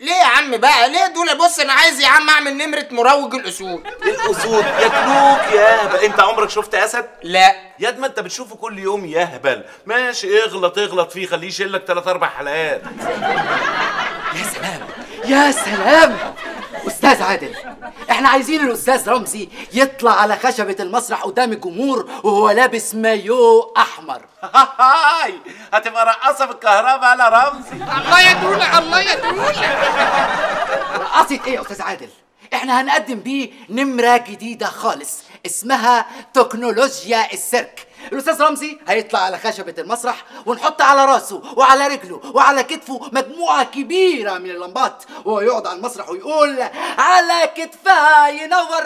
ليه يا عم بقى؟ ليه دول؟ بص أنا عايز يا عم أعمل نمرة مروج الأسود. الأسود ياكلوك يا هبل. أنت عمرك شفت أسد؟ لا. ياد ما أنت بتشوفه كل يوم يا هبل. ماشي اغلط اغلط فيه. خليه يشيلك ثلاث أربع حلقات. يا سلام. يا سلام. أستاذ عادل إحنا عايزين الأستاذ رمزي يطلع على خشبة المسرح قدام الجمهور وهو لابس مايو أحمر. هاي هتبقى رقاصة في الكهرباء على رمزي. الله يا دولة الله يا دولة رقصة إيه يا أستاذ عادل؟ إحنا هنقدم بيه نمرة جديدة خالص. اسمها تكنولوجيا السيرك. الأستاذ رمزي هيطلع على خشبة المسرح ونحط على راسه وعلى رجله وعلى كتفه مجموعة كبيرة من اللمبات وهو يقعد على المسرح ويقول على كتفها ينور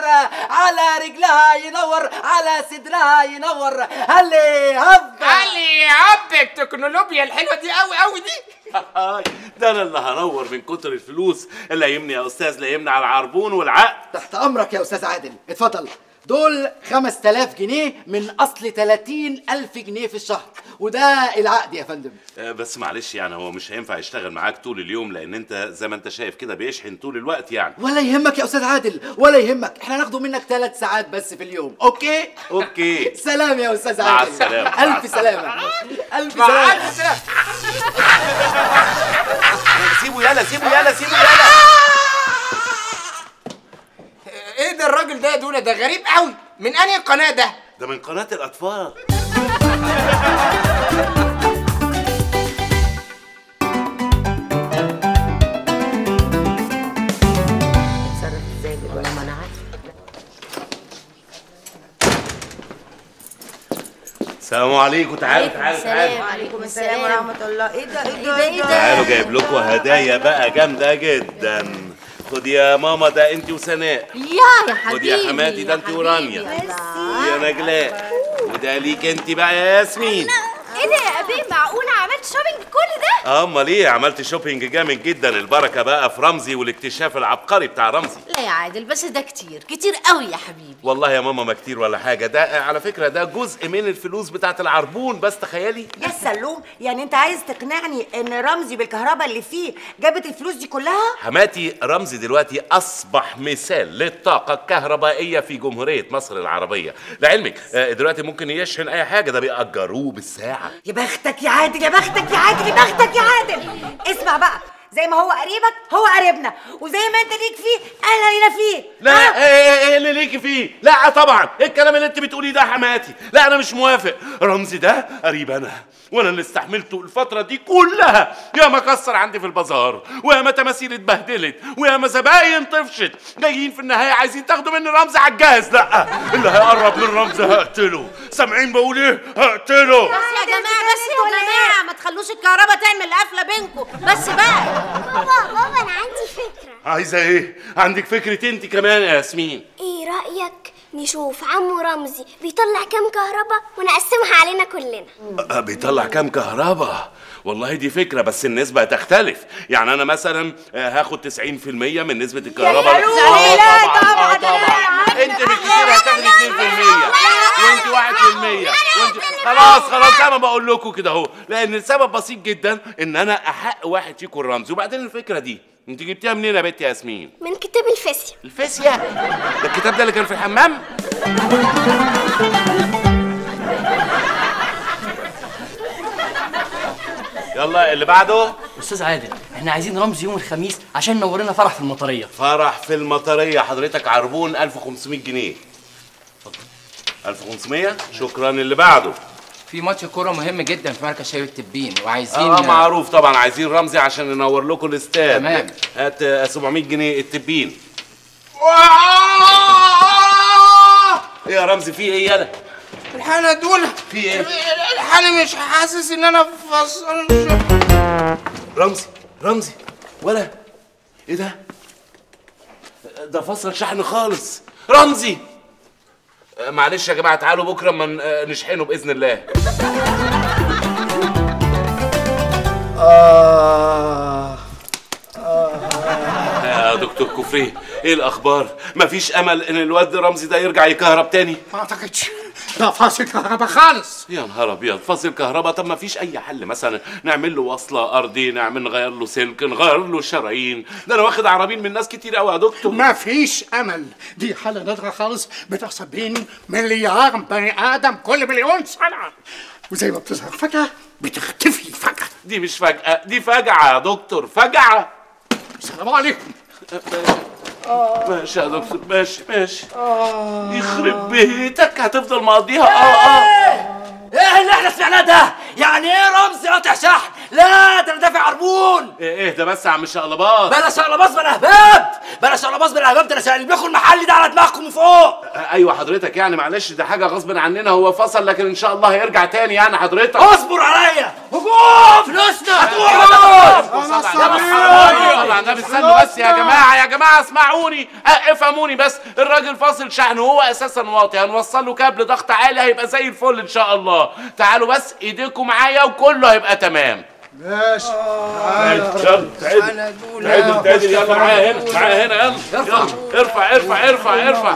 على رجلها ينور على صدرها ينور. هلي هب علي يا عب التكنولوجيا الحلوة دي قوي قوي دي. هاي ده أنا اللي هنور من كتر الفلوس اللي يمني يا أستاذ لا يمني على العربون والعقد تحت أمرك يا أستاذ عادل. اتفضل. دول 5000 جنيه من أصل 30000 جنيه في الشهر. وده العقد يا فندم. آه، بس معلش يعني هو مش هينفع يشتغل معاك طول اليوم لأن أنت زي ما أنت شايف كده بيشحن طول الوقت يعني. ولا يهمك يا أستاذ عادل ولا يهمك. إحنا هناخده منك ثلاث ساعات بس في اليوم okay؟ okay. سلام يا أستاذ عادل. مع ألف سلامة. ألف سلامة. ألف سلامة. سيبه يلا سيبه يلا سيبه يلا. ده الراجل ده يا دولة ده غريب قوي. من أنهي قناة ده؟ ده من قناة الأطفال. السلام عليكم. تعالوا تعالوا تعالوا. وعليكم السلام ورحمة الله. إيه ده إيه ده ده إيه ده؟ تعالوا جايب لكم هدايا بقى جامدة جدا. خد يا ماما ده انت وسناء. يا يا خد حبيبي يا حماتي ده انت. ورانيا. يا نجلاء وده ليك انت بقى يا ياسمين. إيه ده يا أبي؟ معقولة عملت shopping كل ده؟ أمال إيه؟ عملت shopping جامد جدا. البركة بقى في رمزي والاكتشاف العبقري بتاع رمزي. لا يا عادل بس ده كتير. كتير قوي يا حبيبي. والله يا ماما ما كتير ولا حاجة. ده على فكرة ده جزء من الفلوس بتاعت العربون بس تخيلي. يا سلوم يعني أنت عايز تقنعني إن رمزي بالكهرباء اللي فيه جابت الفلوس دي كلها؟ حماتي رمزي دلوقتي أصبح مثال للطاقة الكهربائية في جمهورية مصر العربية. لعلمك آه، دلوقتي ممكن يشحن أي حاجة. ده بيأجروه بالساعة. يا بختك يا عادل يا بختك يا عادل يا بختك يا عادل. اسمع بقى. زي ما هو قريبك هو قريبنا. وزي ما انت ليك فيه انا لينا فيه. لا ها؟ إيه إيه إيه اللي ليكي فيه؟ لا طبعا. إيه الكلام اللي انت بتقوليه ده يا حماتي؟ لا أنا مش موافق. رمزي ده قريب أنا وأنا اللي استحملته الفترة دي كلها. يا ما كسر عندي في البازار ويا ما تماثيل اتبهدلت ويا ما زباين طفشت. جايين في النهاية عايزين تاخدوا مني رمزي على الجهاز لا اللي هيقرب من رمزي هقتله. سامعين بقول إيه؟ هقتله. بس يا جماعة بس يا جماعة ما تخلوش الكهرباء تعمل قفلة بينكم. بس بقى. بابا بابا أنا عندي فكرة. عايزة إيه؟ عندك فكرة أنت كمان يا ياسمين. إيه رأيك نشوف عمو رمزي بيطلع كام كهرباء ونقسمها علينا كلنا أه، بيطلع كام كهرباء والله دي فكرة بس النسبة تختلف يعني أنا مثلا آه، هاخد 90% من نسبة الكهرباء يا آه، لا طبعا آه، طبعا،. أنت بالكتير هتاخدي 2% وأنت 1% وأنت خلاص خلاص زي ما بقول لكم كده أهو لأن السبب بسيط جدا إن أنا أحق واحد فيكم الرمز وبعدين الفكرة دي أنت جبتيها منين يا بنت ياسمين؟ من كتاب الفيزياء الفيسيا؟ ده الكتاب ده اللي كان في الحمام؟ يلا اللي بعده؟ أستاذ عادل إحنا عايزين رمز يوم الخميس عشان ننور لنا فرح في المطرية. فرح في المطرية. حضرتك عربون 1500 جنيه. 1500 شكرا. اللي بعده؟ في ماتش كورة مهم جدا في مركز شباب التبين وعايزين آه معروف طبعا عايزين رمزي عشان ننور لكم الاستاد. تمام. هات آه، 700 جنيه التبين. إيه يا رمزي في إيه يالا؟ الحالة دول في إيه؟ الحالة مش حاسس إن أنا فصل. رمزي رمزي ولا؟ إيه ده؟ ده فصل شحن خالص. رمزي! آه، معلش يا جماعة تعالوا بكرة آه، نشحنه بإذن الله. آه. يا دكتور كفري. إيه الأخبار؟ مفيش أمل إن الواد رمزي ده يرجع يكهرب تاني؟ ما أعتقدش. ده فاصل كهرباء خالص. يا نهار أبيض فاصل كهرباء؟ طب ما فيش أي حل مثلا؟ نعمل له وصلة أرضي نعمل نغير له سلك نغير له شرايين. ده أنا واخد عربين من ناس كتير قوي يا دكتور. ما فيش أمل. دي حالة نادرة خالص بتحصل بين مليار بني آدم كل مليون سنة. وزي ما بتظهر فجأة بتختفي فجأة. دي مش فجأة دي فجعة يا دكتور فجعة. السلام عليكم. ماشي يا دكتور ماشي ماشي يخرب بيتك هتفضل مقضيها آه آه إيه اللي إحنا سمعناه ده؟ يعني إيه رمزي قاطع شحن؟ عربون إيه ده بس يا عم شقلباط. بلا شقلباز بلا هباب بلا شقلباز بلا هباب ده أنا شقل بياخد المحل ده على دماغكم من فوق. أيوه حضرتك يعني معلش ده حاجة غصب عننا هو فصل لكن إن شاء الله هيرجع تاني يعني حضرتك. اصبر عليا. هجوم. فلوسنا. هتروح صلى على النبي استنوا بس يا جماعة يا جماعة اسمعوني افهموني بس. الراجل فاصل شحن هو أساسا واطي. هنوصل له كابل ضغط عالي هيبقى زي الفل إن شاء الله. تعالوا بس ايديكم معايا وكله هيبقى تمام. ماشي. يلا تعالوا تعالوا تعالوا يلا معايا هنا معايا هنا. يلا. يلا. ارفع ارفع ارفع ارفع.